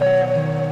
Música